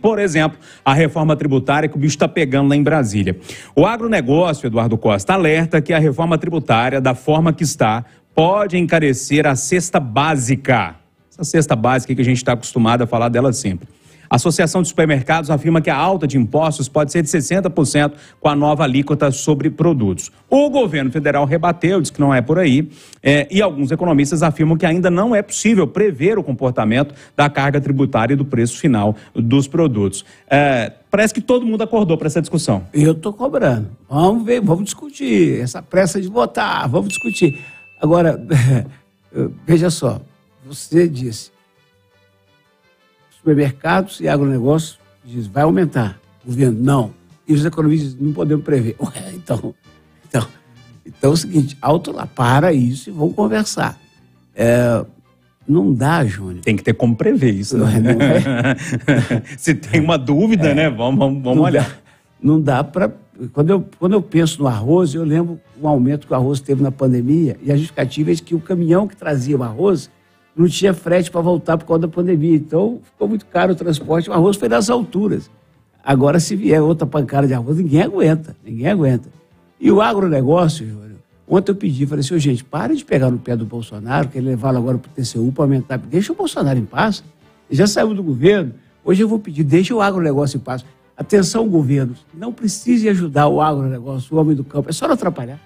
Por exemplo, a reforma tributária que o bicho está pegando lá em Brasília. O agronegócio, Eduardo Costa, alerta que a reforma tributária, da forma que está, pode encarecer a cesta básica. Essa cesta básica que a gente está acostumado a falar dela sempre. A Associação de Supermercados afirma que a alta de impostos pode ser de 60% com a nova alíquota sobre produtos. O governo federal rebateu, diz que não é por aí, é, e alguns economistas afirmam que ainda não é possível prever o comportamento da carga tributária e do preço final dos produtos. É, parece que todo mundo acordou para essa discussão. Eu estou cobrando. Vamos ver, vamos discutir. Essa pressa de votar, vamos discutir. Agora, veja só, você disse supermercados e agronegócio diz, vai aumentar. O governo, não. E os economistas não podemos prever. Ué, então, então, então é o seguinte, alto lá, para isso e vamos conversar. É, não dá, Júnior. Tem que ter como prever isso. Não, né? não é? Se tem uma dúvida, é, né? Vamos, vamos, vamos não olhar. Dá, não dá para. Quando eu, quando eu penso no arroz, eu lembro o aumento que o arroz teve na pandemia e a justificativa é que o caminhão que trazia o arroz não tinha frete para voltar por causa da pandemia. Então ficou muito caro o transporte, o arroz foi das alturas. Agora, se vier outra pancada de arroz, ninguém aguenta, ninguém aguenta. E o agronegócio, Júlio, ontem eu pedi, falei assim, gente, pare de pegar no pé do Bolsonaro, que ele levá-lo agora para o TCU para aumentar, deixa o Bolsonaro em paz. Ele já saiu do governo, hoje eu vou pedir, deixa o agronegócio em paz. Atenção, governos, não precise ajudar o agronegócio, o homem do campo, é só não atrapalhar.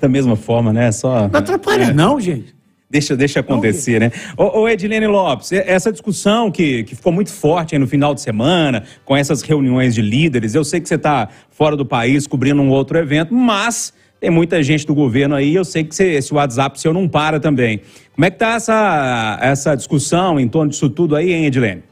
Da mesma forma, né? Só... Não atrapalha, é. não, gente. Deixa, deixa acontecer, né? Ô, ô Edilene Lopes, essa discussão que, que ficou muito forte aí no final de semana, com essas reuniões de líderes, eu sei que você está fora do país cobrindo um outro evento, mas tem muita gente do governo aí, eu sei que você, esse WhatsApp seu não para também. Como é que está essa, essa discussão em torno disso tudo aí, hein, Edilene?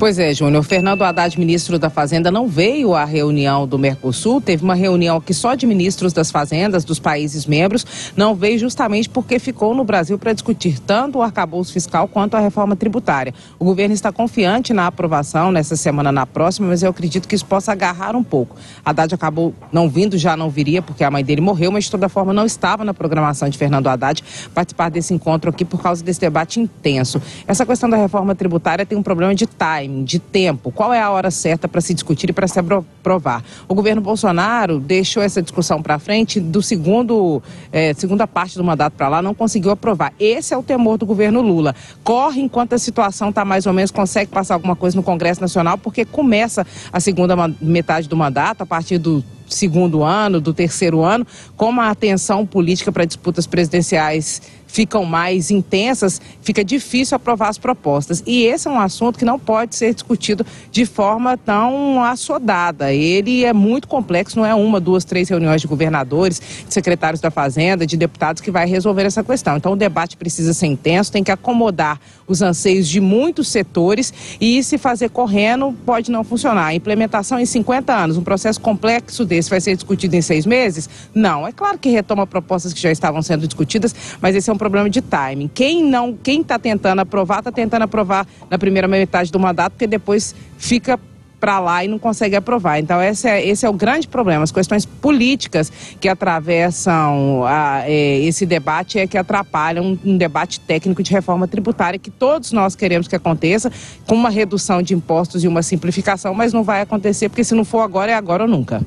Pois é, Júnior. Fernando Haddad, ministro da Fazenda, não veio à reunião do Mercosul. Teve uma reunião aqui só de ministros das fazendas dos países membros. Não veio justamente porque ficou no Brasil para discutir tanto o arcabouço fiscal quanto a reforma tributária. O governo está confiante na aprovação nessa semana, na próxima, mas eu acredito que isso possa agarrar um pouco. Haddad acabou não vindo, já não viria, porque a mãe dele morreu, mas de toda forma não estava na programação de Fernando Haddad participar desse encontro aqui por causa desse debate intenso. Essa questão da reforma tributária tem um problema de timing, de tempo. Qual é a hora certa para se discutir e para se aprovar? O governo Bolsonaro deixou essa discussão para frente do segundo, é, segunda parte do mandato para lá, não conseguiu aprovar. Esse é o temor do governo Lula. Corre enquanto a situação está mais ou menos, consegue passar alguma coisa no Congresso Nacional, porque começa a segunda metade do mandato, a partir do segundo ano, do terceiro ano, como a atenção política para disputas presidenciais ficam mais intensas, fica difícil aprovar as propostas. E esse é um assunto que não pode ser discutido de forma tão assodada. Ele é muito complexo, não é uma, duas, três reuniões de governadores, de secretários da Fazenda, de deputados que vai resolver essa questão. Então o debate precisa ser intenso, tem que acomodar os anseios de muitos setores e se fazer correndo pode não funcionar. A implementação em 50 anos, um processo complexo desse vai ser discutido em seis meses? Não. É claro que retoma propostas que já estavam sendo discutidas, mas esse é um problema de timing. Quem não, quem está tentando aprovar, está tentando aprovar na primeira metade do mandato, porque depois fica para lá e não consegue aprovar. Então, esse é, esse é o grande problema. As questões políticas que atravessam a, é, esse debate é que atrapalham um, um, debate técnico de reforma tributária que todos nós queremos que aconteça, com uma redução de impostos e uma simplificação, mas não vai acontecer, porque se não for agora, é agora ou nunca.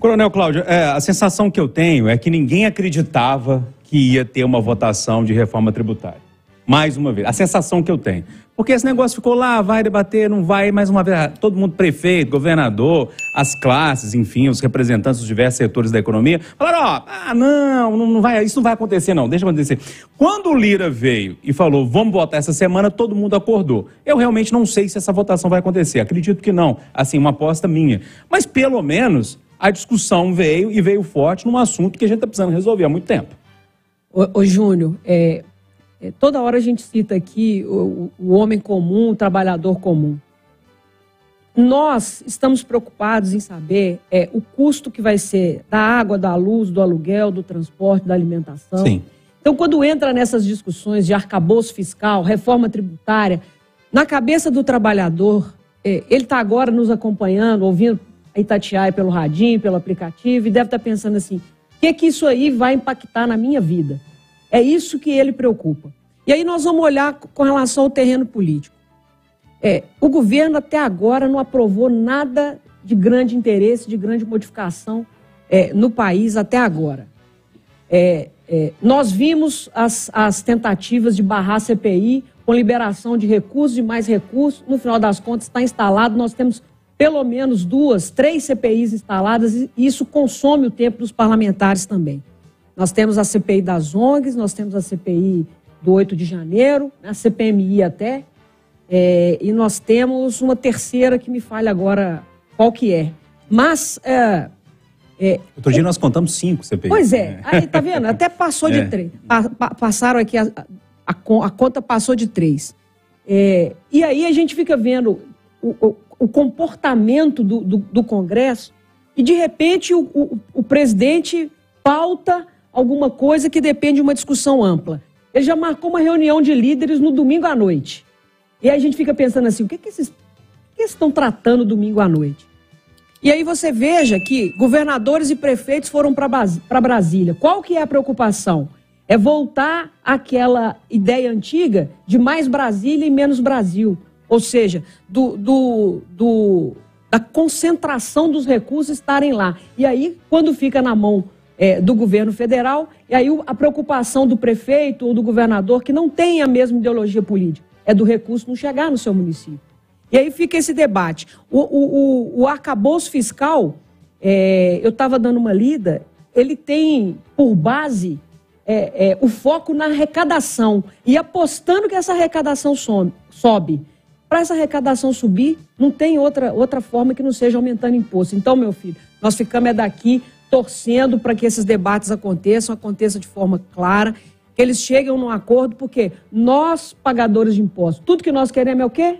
Coronel Cláudio, é, a sensação que eu tenho é que ninguém acreditava que ia ter uma votação de reforma tributária. Mais uma vez, a sensação que eu tenho. Porque esse negócio ficou lá, vai debater, não vai, mais uma vez, ah, todo mundo, prefeito, governador, as classes, enfim, os representantes dos diversos setores da economia, falaram, ó, ah, não, não vai, isso não vai acontecer não, deixa acontecer. Quando o Lira veio e falou, vamos votar essa semana, todo mundo acordou. Eu realmente não sei se essa votação vai acontecer, acredito que não, assim, uma aposta minha. Mas pelo menos a discussão veio e veio forte num assunto que a gente está precisando resolver há muito tempo. Ô, ô Júnior, é, é, toda hora a gente cita aqui o, o homem comum, o trabalhador comum. Nós estamos preocupados em saber é, o custo que vai ser da água, da luz, do aluguel, do transporte, da alimentação. Sim. Então, quando entra nessas discussões de arcabouço fiscal, reforma tributária, na cabeça do trabalhador, é, ele está agora nos acompanhando, ouvindo a Itatiaia pelo radinho, pelo aplicativo, e deve estar tá pensando assim: que, que isso aí vai impactar na minha vida? É isso que ele preocupa. E aí nós vamos olhar com relação ao terreno político. É, o governo até agora não aprovou nada de grande interesse, de grande modificação é, no país até agora. É, é, nós vimos as, as tentativas de barrar a CPI com liberação de recursos e mais recursos. No final das contas, está instalado. Nós temos pelo menos duas, três CPIs instaladas e isso consome o tempo dos parlamentares também. Nós temos a CPI das ONGs, nós temos a CPI do 8 de janeiro, a CPMI até, é, e nós temos uma terceira que me falha agora qual que é. Mas. É, é, Outro dia nós contamos cinco CPI. Pois é, aí tá vendo? Até passou de é. três. Pa, pa, passaram aqui, a, a, a, conta passou de três. É, e aí a gente fica vendo o, o, o comportamento do, do, do, Congresso e de repente o, o, o presidente pauta alguma coisa que depende de uma discussão ampla. Ele já marcou uma reunião de líderes no domingo à noite. E aí a gente fica pensando assim, o que, que, esses, que estão tratando domingo à noite? E aí você veja que governadores e prefeitos foram para Brasília. Qual que é a preocupação? É voltar àquela ideia antiga de mais Brasília e menos Brasil. Ou seja, do, do, do da concentração dos recursos estarem lá. E aí, quando fica na mão é, do governo federal, e aí a preocupação do prefeito ou do governador, que não tem a mesma ideologia política, é do recurso não chegar no seu município. E aí fica esse debate. O, o, o, o arcabouço fiscal, é, eu estava dando uma lida, ele tem por base é, é, o foco na arrecadação e apostando que essa arrecadação some, sobe. Para essa arrecadação subir, não tem outra, outra forma que não seja aumentando imposto. Então, meu filho, nós ficamos é daqui torcendo para que esses debates aconteçam, aconteçam de forma clara, que eles cheguem num acordo, porque nós, pagadores de impostos, tudo que nós queremos é o quê?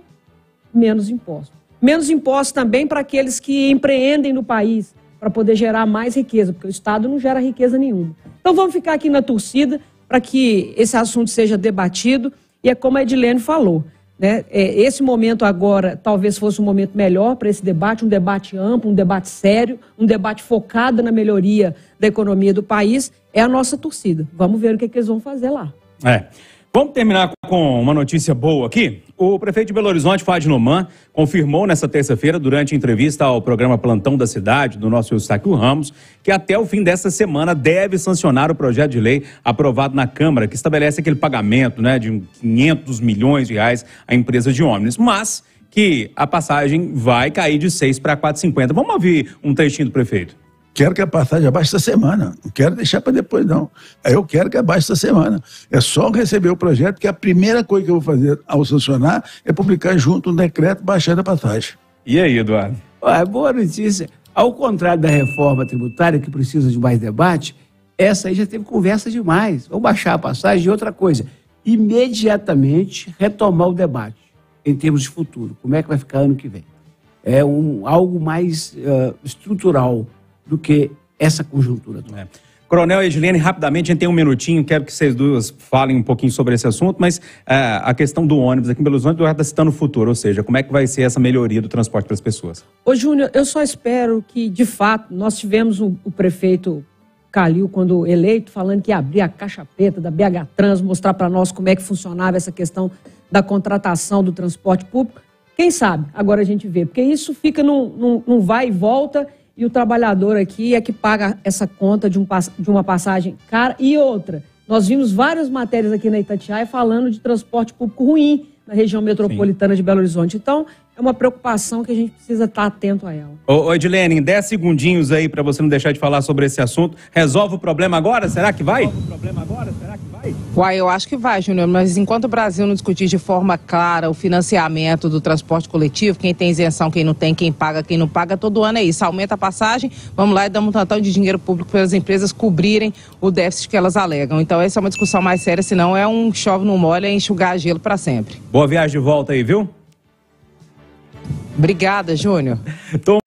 Menos impostos. Menos impostos também para aqueles que empreendem no país, para poder gerar mais riqueza, porque o Estado não gera riqueza nenhuma. Então vamos ficar aqui na torcida para que esse assunto seja debatido, e é como a Edilene falou, né? É, esse momento agora talvez fosse um momento melhor para esse debate, um debate amplo, um debate sério, um debate focado na melhoria da economia do país. É a nossa torcida. Vamos ver o que, é que eles vão fazer lá. É. Vamos terminar com uma notícia boa aqui. O prefeito de Belo Horizonte, Fad Noman, confirmou nesta terça-feira, durante entrevista ao programa Plantão da Cidade, do nosso Eustáquio Ramos, que até o fim desta semana deve sancionar o projeto de lei aprovado na Câmara, que estabelece aquele pagamento né, de 500 milhões de reais à empresa de ônibus. Mas que a passagem vai cair de 6 para 4,50. Vamos ouvir um trechinho do prefeito. Quero que a passagem abaixe essa semana. Não quero deixar para depois, não. Eu quero que abaixe essa semana. É só receber o projeto, que a primeira coisa que eu vou fazer ao sancionar é publicar junto um decreto baixando a passagem. E aí, Eduardo? É boa notícia. Ao contrário da reforma tributária, que precisa de mais debate, essa aí já teve conversa demais. Vamos baixar a passagem e outra coisa. Imediatamente retomar o debate em termos de futuro. Como é que vai ficar ano que vem? É um, algo mais uh, estrutural do que essa conjuntura. É. Coronel Edilene, rapidamente, a gente tem um minutinho, quero que vocês duas falem um pouquinho sobre esse assunto, mas é, a questão do ônibus aqui em Belo Horizonte, está citando o futuro, ou seja, como é que vai ser essa melhoria do transporte para as pessoas? Ô Júnior, eu só espero que, de fato, nós tivemos o, o prefeito Calil, quando eleito, falando que ia abrir a caixa preta da BH Trans, mostrar para nós como é que funcionava essa questão da contratação do transporte público. Quem sabe? Agora a gente vê, porque isso fica num, num, num vai e volta e o trabalhador aqui é que paga essa conta de, um, de uma passagem cara. E outra, nós vimos várias matérias aqui na Itatiaia falando de transporte público ruim na região metropolitana Sim. de Belo Horizonte. Então, é uma preocupação que a gente precisa estar atento a ela. Ô, ô Edilene, em 10 segundinhos aí para você não deixar de falar sobre esse assunto. Resolve o problema agora? Será que vai? Resolve o problema agora? Será que vai? Uai, eu acho que vai, Júnior, mas enquanto o Brasil não discutir de forma clara o financiamento do transporte coletivo, quem tem isenção, quem não tem, quem paga, quem não paga, todo ano é isso. Aumenta a passagem, vamos lá e damos um tantão de dinheiro público para as empresas cobrirem o déficit que elas alegam. Então, essa é uma discussão mais séria, senão é um chove no molha e enxugar gelo para sempre. Boa viagem de volta aí, viu? Obrigada, Júnior.